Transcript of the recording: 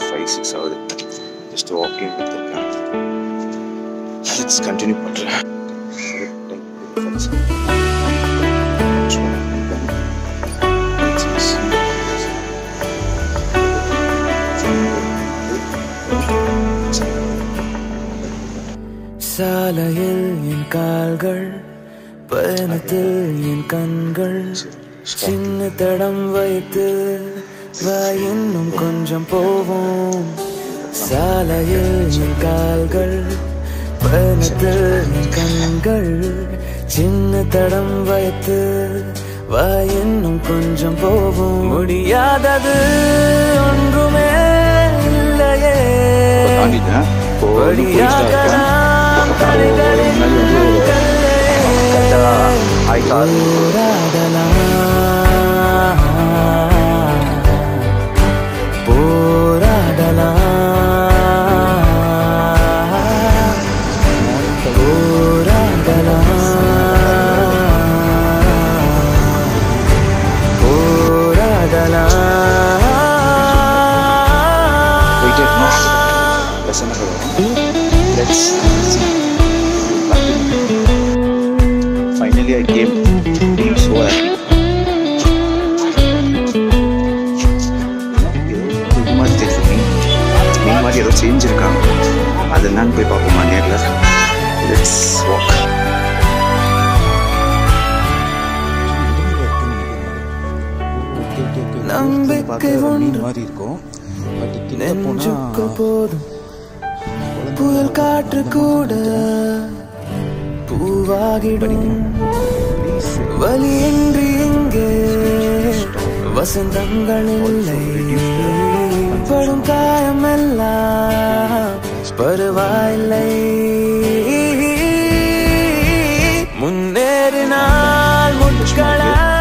Five six ஆகுது just walking வித்துருக்கேன் continue பண்ணுறேன் சாலையில் என் கால்கள் பயணத்தில் என் கண்கள். சின்ன தடம் வைத்து வா இன்னும் கொஞ்சம் போவோம். சாலையில் கால்கள் பயணத்தில் கண்கள். சின்ன தடம் வைத்து வா இன்னும் கொஞ்சம் போவோம். முடியாதது ஒன்றுமே இல்லையே. தாண்டிட்டேன் போராடலாம் இருக்கணும் லெசனாக வரும் let's finally I came being so happy இது மாதிரி தெரியும் மீன் மீன் மாதிரி ஏதோ செஞ்சுருக்காங்க அது என்னன்னு போய் பார்ப்போமா நேரில் லெட்ஸ் வாக் நம்பிக்கை ஒன்று மாதிரி இருக்கும் பட் கிட்ட நெஞ்சுக்கு போனா போதும் புயல் காற்று கூட பூவாகிடும். வலி என்று எங்கே வசந்தங்கள் இல்லை. படும் காயமெல்லாம் பருவாயில்லை. முன்னேறினால் முட்களா